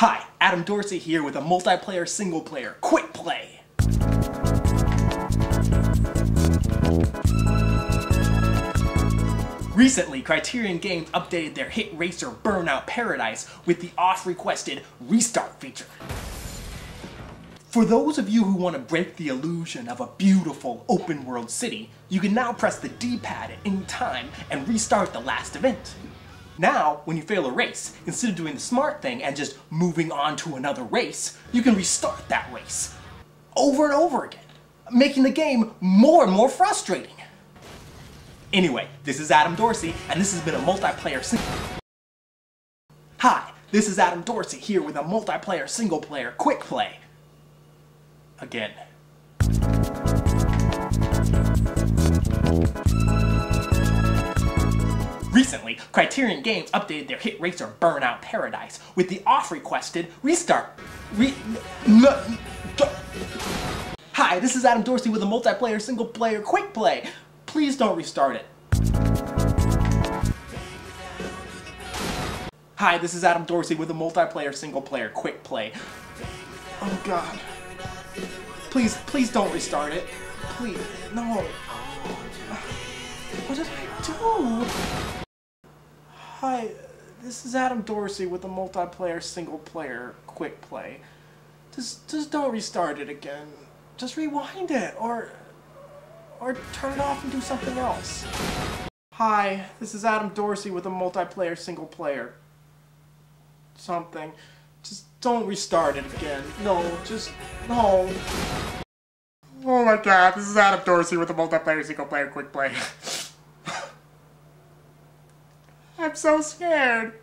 Hi, Adam Dorsey here with a multiplayer single player quick play. Recently, Criterion Games updated their hit racer Burnout Paradise with the oft-requested restart feature. For those of you who want to break the illusion of a beautiful open world city, you can now press the D-pad at any time and restart the last event. Now, when you fail a race, instead of doing the smart thing and just moving on to another race, you can restart that race over and over again, making the game more and more frustrating. Anyway, this is Adam Dorsey, and this has been a multiplayer single. Hi, this is Adam Dorsey here with a multiplayer single player quick play. Again. Recently, Criterion Games updated their hit racer Burnout Paradise with the oft-requested restart. Re Hi, this is Adam Dorsey with a multiplayer single player quick play. Please don't restart it. Hi, this is Adam Dorsey with a multiplayer single player quick play. Oh god. Please, please don't restart it. Please, no. What did I do? Hi, this is Adam Dorsey with a multiplayer single player quick play. Just, just don't restart it again. Just rewind it, or or turn it off and do something else. Hi, this is Adam Dorsey with a multiplayer single player. Something. Just don't restart it again. No, just, no. Oh my god, this is Adam Dorsey with a multiplayer single player quick play. I'm so scared.